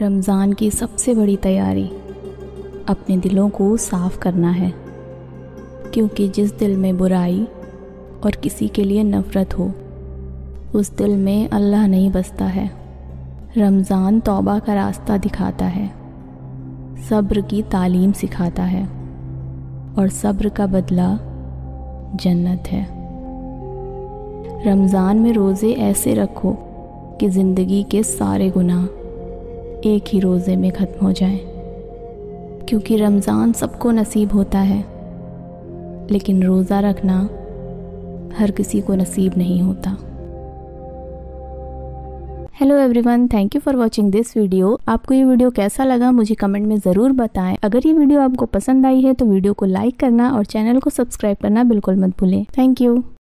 रमज़ान की सबसे बड़ी तैयारी अपने दिलों को साफ़ करना है। क्योंकि जिस दिल में बुराई और किसी के लिए नफ़रत हो, उस दिल में अल्लाह नहीं बसता है। रमज़ान तौबा का रास्ता दिखाता है, सब्र की तालीम सिखाता है और सब्र का बदला जन्नत है। रमज़ान में रोज़े ऐसे रखो कि ज़िंदगी के सारे गुनाह एक ही रोज़े में ख़त्म हो जाए। क्योंकि रमज़ान सबको नसीब होता है। लेकिन रोज़ा रखना हर किसी को नसीब नहीं होता। Hello everyone thank you for watching this video आपको ये वीडियो कैसा लगा मुझे कमेंट में ज़रूर बताएँ। अगर ये वीडियो आपको पसंद आई है तो वीडियो को लाइक करना और चैनल को सब्सक्राइब करना बिल्कुल मत भूलें। Thank you